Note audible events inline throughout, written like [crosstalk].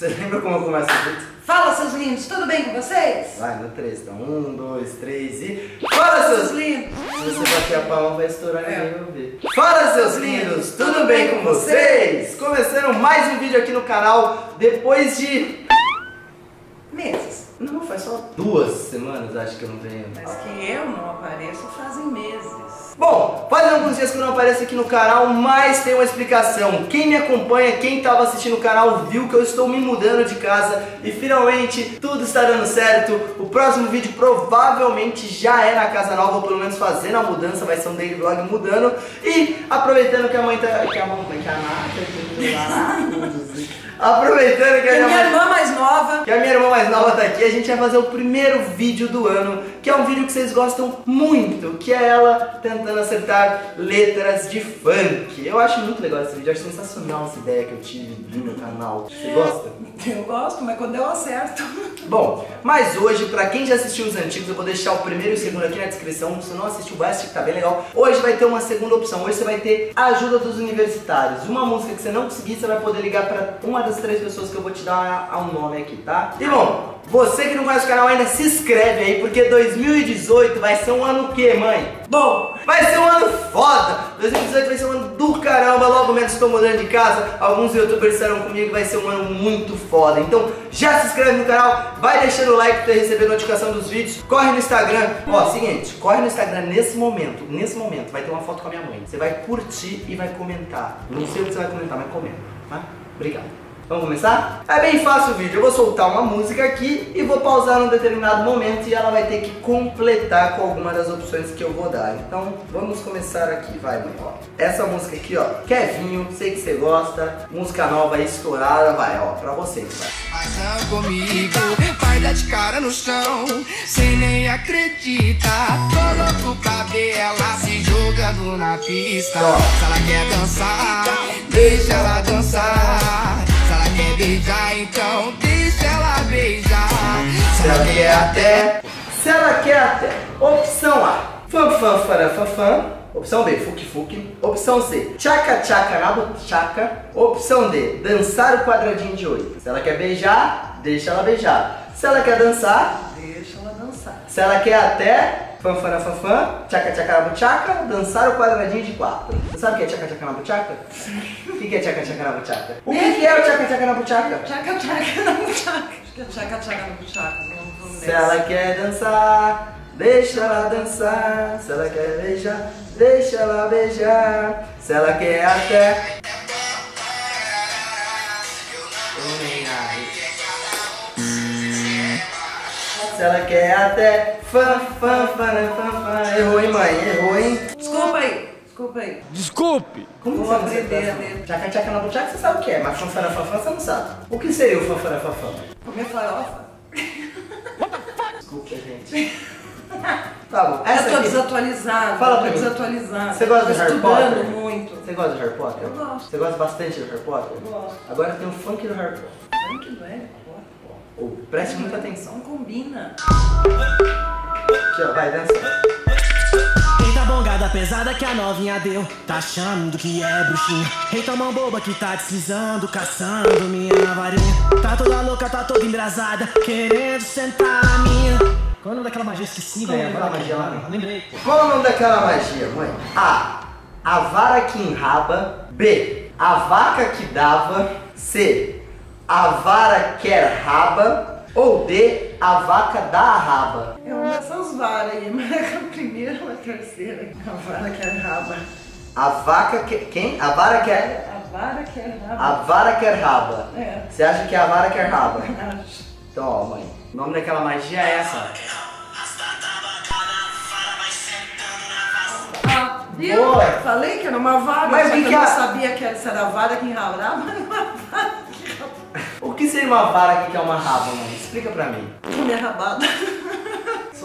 Você lembra como eu começo vídeo? Fala, seus lindos, tudo bem com vocês? Vai, no 3, então. 1, 2, 3 e. Fala, seus lindos! Se você bater a palma, vai estourar e É. ninguém vai ouvir. Fala, seus lindos! Tudo bem com vocês? Começando mais um vídeo aqui no canal depois de. Não, faz só duas semanas, acho que eu não venho. Mas que eu não apareço fazem meses. Bom, fazem alguns dias que eu não apareço aqui no canal, mas tem uma explicação. Quem me acompanha, quem estava assistindo o canal, viu que eu estou me mudando de casa e finalmente tudo está dando certo. O próximo vídeo provavelmente já é na casa nova, ou pelo menos fazendo a mudança, vai ser um daily vlog mudando. E aproveitando que a mãe tá. que a mamãe, que a Nath, [laughs] Aproveitando que a minha mãe- irmã mais nova. que a minha irmã mais nova tá aqui, a gente vai fazer o primeiro vídeo do ano, que é um vídeo que vocês gostam muito, que é ela tentando acertar letras de funk. Eu acho muito legal esse vídeo, acho sensacional essa ideia que eu tive no meu canal. Você gosta? Eu gosto, mas quando eu acerto. [laughs] Bom, mas hoje, pra quem já assistiu os antigos, eu vou deixar o primeiro e o segundo aqui na descrição. Se não assistiu, vai assistir que tá bem legal. Hoje vai ter uma segunda opção. Hoje você vai ter a ajuda dos universitários. Uma música que você não conseguir, você vai poder ligar pra uma das três pessoas que eu vou te dar a um nome aqui, tá? E bom, você que não conhece o canal ainda, se inscreve aí, porque 2018 vai ser um ano o quê, mãe? Bom, Vai ser um ano foda! 2018 vai ser um ano do caramba, logo menos estou mudando de casa. Alguns youtubers disseram comigo que vai ser um ano muito foda. Então já se inscreve no canal, vai deixando o like pra você receber notificação dos vídeos. Corre no Instagram. Ó, seguinte, corre no Instagram nesse momento, nesse momento, vai ter uma foto com a minha mãe. Você vai curtir e vai comentar. Não sei o que você vai comentar, mas comenta, tá? Obrigado. Vamos começar? É bem fácil o vídeo, eu vou soltar uma música aqui e vou pausar num determinado momento e ela vai ter que completar com alguma das opções que eu vou dar. Então vamos começar aqui, vai mãe, ó. Essa música aqui, ó, Kevinho, sei que você gosta, música nova estourada, vai, ó, pra vocês, vai. Passa comigo, vai dar de cara no chão, sem nem acredita. Tô louco pra ver ela se jogando na pista. Se ela quer dançar, deixa ela dançar. Se ela quer beijar, então deixa ela beijar. Se ela quer até, se ela quer até. Opção A, fã fã fã fã fã. Opção B, fuque fuque. Opção C, tchaca tchaca na buchaca. Opção D, dançar o quadradinho de oito. Se ela quer beijar, deixa ela beijar. Se ela quer dançar, deixa ela dançar. se ela quer até fã fã fã fã, tchaca tchaca na buchaca, dançar o quadradinho de quatro. Você sabe o que é tchaca tchaca na buchaca? O que é tchaca tchaca na buchaca? O que que é o tchaca tchaca na buchaca? Tchaca, tchaca. Acho que é tchaca, tchaca. Vamos, vamos Se ela quer dançar, deixa ela dançar. Se ela quer beijar, deixa ela beijar. Se ela quer até. Se ela quer até. Fã, fã, fã, fã. Errou, hein, mãe? Errou, hein? Desculpa aí, desculpa aí. Desculpe! Como Vou aprender a ler. Tchaca, tchaca na buchaca, você sabe o que é, mas fanfana, fanfã, você não sabe. O que seria o fanfana, fanfã? Comer farofa. Desculpa, gente. [laughs] Tá bom. Eu Essa tô aqui. desatualizada. Fala tô pra mim. desatualizada. Você gosta Tô do Harry estudando Potter? muito. Você gosta de Harry Potter? Eu gosto. Você gosta bastante do Harry Potter? Eu gosto. Agora tem o funk do Harry Potter. Funk do Harry Potter. Oh, preste muita atenção. Não combina. Aqui, ó, vai dançar. Eita bongada pesada que a novinha deu Tá achando que é bruxinha Eita mão boba que tá deslizando Caçando minha varinha Tá toda louca, tá toda embrasada Querendo sentar na minha Qual é o nome daquela magia? Esqueci, é velho. aquela Agora magia lá? Lembrei. Qual é o nome daquela magia, mãe? A. A vara que enraba. B. A vaca que dava. C. A vara quer raba. Ou D. A vaca dá a raba. É uma dessas varas aí, [laughs] mas é a primeira ou a terceira? A vara que é raba. A vaca que... Quem? A vara quer... A vara que é raba. A vara quer raba. É. Você acha que é a vara quer raba? Acho. Então, ó, mãe. O nome daquela magia é essa. Ah, viu? Boa. Falei que era uma vara, Mas que eu não sabia que era, vara que enrabava, mas [laughs] uma vara que. O que seria uma vara que é uma raba, mãe? Explica pra mim. Minha rabada. [laughs]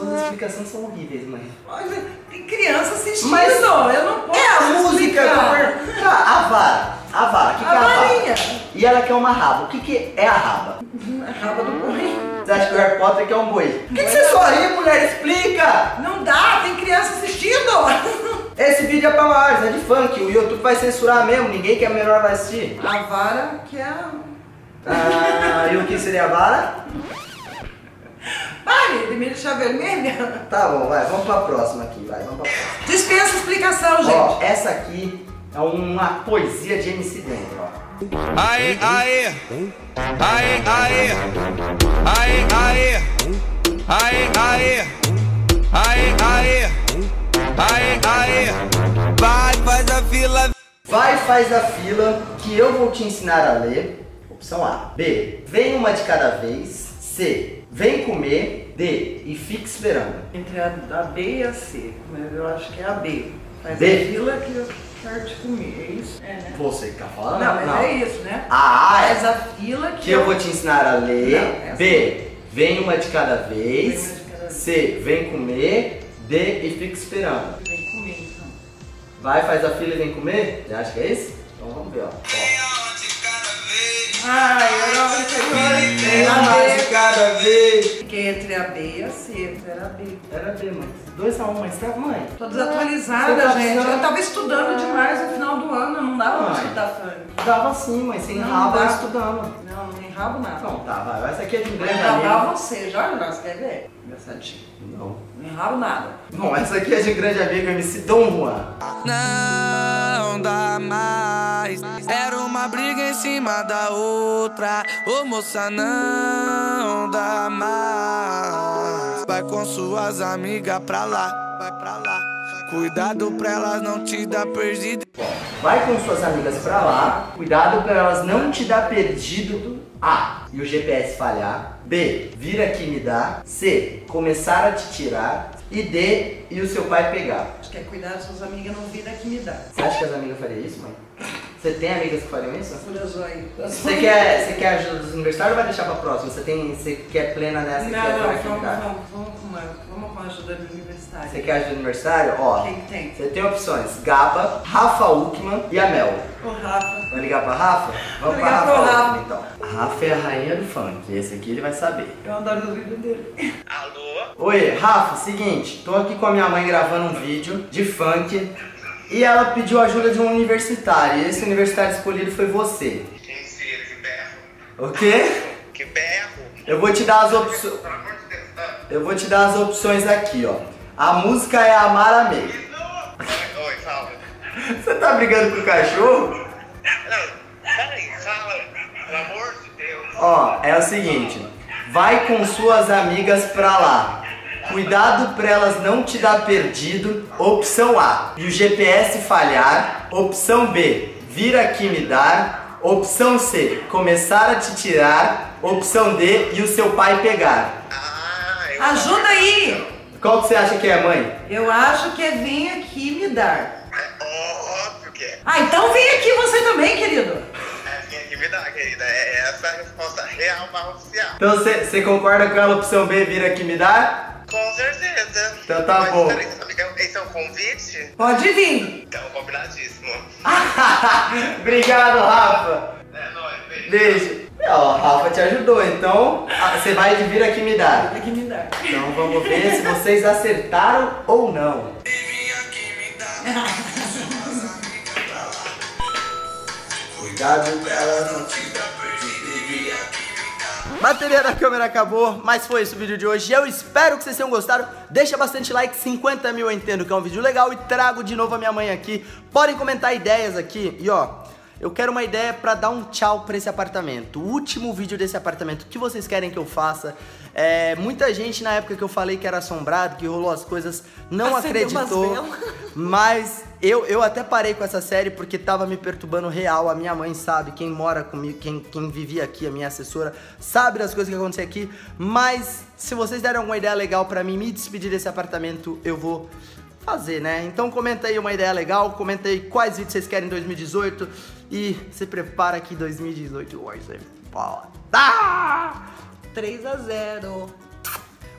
Suas explicações são horríveis, mãe. Olha, tem criança assistindo, Mas eu não posso É a música do... Tá, a vara. A vara. O que, que é A a vara? varinha. E ela quer uma raba. O que, que é a raba? A raba do boi. Você acha que o Harry Potter quer um boi? Por que, que você só ri, mulher? Explica! Não dá, tem criança assistindo. [laughs] Esse vídeo é pra maiores, é de funk. O YouTube vai censurar mesmo. Ninguém que é menor vai assistir. A vara que é a Ah, e o que seria a vara? [laughs] Pare de me deixar vermelha. [laughs] Tá bom, vai, vamos pra próxima aqui, vai, vamos pra próxima. Dispensa explicação, gente. Ó, essa aqui é uma poesia de MC dentro, ó. Aê, aê, aê, aê, aê, aê, aê, aê, aê, aê, aê, aê, vai, faz a fila. Vai, faz a fila que eu vou te ensinar a ler. Opção A. B. Vem uma de cada vez. C. Vem comer. D. E fique esperando. Entre a, a B e a C. Mas eu acho que é a B. Faz B. a fila que eu quero te comer. É isso? É, né? Você que tá falando? Não, mas é isso, né? A A é Faz a fila que, que eu vou te ensinar a ler. Não, essa B. Vem uma de cada vez. Vem uma de cada vez. C. Vem comer. D. E fique esperando. Vem comer, então. Vai, faz a fila e vem comer? Você acha que é esse? Então vamos ver, ó. ó. Ai, eu não sei Vem uma de cada vez. Entre a B e a C. Era a B. Era B, mãe. 2 a 1, mas tá, mãe? Tô Você desatualizada, tá gente. precisando- Eu tava estudando demais no final do ano. Não dava pra Mãe. escutar funk. Dava sim, mãe. Sem Não rabo dá. estudando. Não, não enrabo nada. Então tá, vai. Essa aqui é de um grande enrabar amigo. você. Já você quer ver? Engraçadinho. Não. Não enrabo nada. Bom, essa aqui é de um grande amigo, MC Dom Juan. Não dá mais. Era uma briga em cima da outra. Ô moça, não dá mais. Vai com suas amigas pra lá, vai pra lá. Cuidado pra elas não te dar perdido. Vai com suas amigas pra lá. Cuidado pra elas não te dar perdido. A. E o GPS falhar. B. Vir aqui me dar. C. Começar a te tirar. E D. E o seu pai pegar. Acho que é cuidar das suas amigas não vida que me dá. Você acha que as amigas fariam isso, mãe? Você tem amigas que fariam isso? Você quer, você quer ajuda dos universitários ou vai deixar pra próxima? Você, tem, você quer plena nessa Não, que quer não, vamos, vamos, vamos, com uma, vamos com a ajuda do universitário. Você quer ajuda do universitário? Ó, Quem tem? você tem opções: Gaba, Rafa Uckman e a Mel. O Rafa. Vai ligar pra Rafa? Vamos pra ligar Rafa, Rafa. Uckman, então. A Rafa é a rainha do funk. Esse aqui ele vai saber. Eu adoro os vídeos dele. Oi, Rafa, seguinte, tô aqui com a minha mãe gravando um vídeo de funk e ela pediu ajuda de um universitário. E esse universitário escolhido foi você. Que berro? O quê? Que berro? Eu vou te dar as opções. Eu vou te dar as opções aqui, ó. A música é Amar Amei. Oi, fala. Você tá brigando com o cachorro? Não, peraí, fala. Pelo amor de Deus. Ó, é o seguinte. Vai com suas amigas pra lá. Cuidado pra elas não te dar perdido. Opção A. E o GPS falhar. Opção B. Vir aqui me dar. Opção C. Começar a te tirar. Opção D. E o seu pai pegar. Ah, Ajuda aí! Qual que você acha que é, mãe? Eu acho que é vir aqui me dar. É óbvio que é. Ah, então vem aqui você também, querido. É minha atividade, querida. É essa a resposta real oficial. Então você você concorda com ela, opção B, vir aqui me dar? Então tá Mas, bom. Peraí, é- esse é um convite? Pode vir. Então, combinadíssimo. [laughs] Obrigado, Rafa. É nóis, beijo. Beijo. Ó, a Rafa te ajudou, então ah, você vai de vir aqui me dar. Aqui me dar. Então vamos ver se vocês acertaram ou não. [laughs] Cuidado pra ela não te dar Bateria da câmera acabou, mas foi esse o vídeo de hoje. Eu espero que vocês tenham gostado. Deixa bastante like, 50 mil eu entendo que é um vídeo legal e trago de novo a minha mãe aqui. Podem comentar ideias aqui e ó, eu quero uma ideia pra dar um tchau pra esse apartamento. O último vídeo desse apartamento, que vocês querem que eu faça? É, muita gente na época que eu falei que era assombrado, que rolou as coisas, não Acendeu acreditou. [laughs] Mas eu, eu até parei com essa série porque tava me perturbando real. A minha mãe sabe, quem mora comigo, quem, quem vivia aqui, a minha assessora, sabe das coisas que acontecem aqui. Mas se vocês derem alguma ideia legal pra mim me despedir desse apartamento, eu vou fazer, né? Então comenta aí uma ideia legal, comenta aí quais vídeos vocês querem em 2018 e se prepara que 2018 vai ser foda. 3 a 0.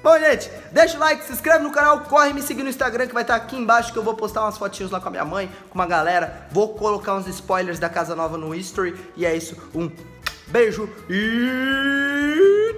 Bom, gente, deixa o like, se inscreve no canal, corre me seguir no Instagram que vai estar aqui embaixo que eu vou postar umas fotinhos lá com a minha mãe, com uma galera. Vou colocar uns spoilers da casa nova no history. E é isso, um beijo e